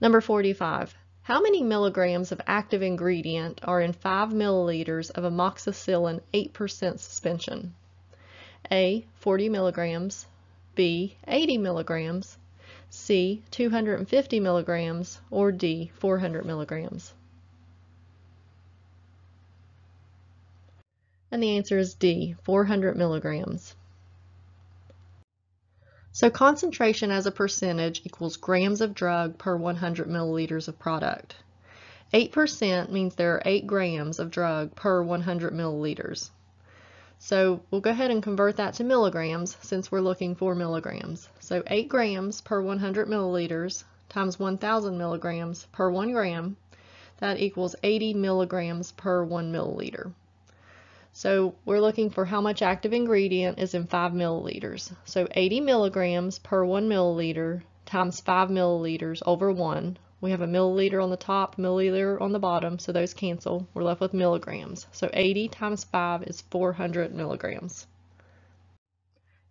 Number 45. How many milligrams of active ingredient are in 5 milliliters of amoxicillin 8% suspension? A. 40 milligrams, B. 80 milligrams, C. 250 milligrams, or D. 400 milligrams. And the answer is D. 400 milligrams. So concentration as a percentage equals grams of drug per 100 milliliters of product. 8% means there are 8 grams of drug per 100 milliliters. So we'll go ahead and convert that to milligrams since we're looking for milligrams. So 8 grams per 100 milliliters times 1,000 milligrams per 1 gram, that equals 80 milligrams per 1 milliliter. So we're looking for how much active ingredient is in 5 milliliters. So 80 milligrams per 1 milliliter times 5 milliliters over 1. We have a milliliter on the top, milliliter on the bottom, so those cancel. We're left with milligrams. So 80 times 5 is 400 milligrams.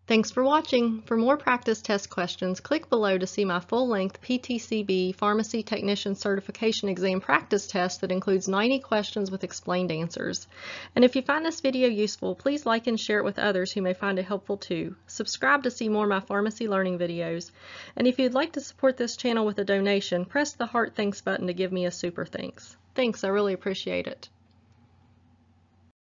Thanks for watching. For more practice test questions, click below to see my full-length PTCB Pharmacy Technician Certification Exam practice test that includes 90 questions with explained answers. And if you find this video useful, please like and share it with others who may find it helpful too. Subscribe to see more of my pharmacy learning videos. And if you'd like to support this channel with a donation, press the heart thanks button to give me a super thanks. Thanks, I really appreciate it.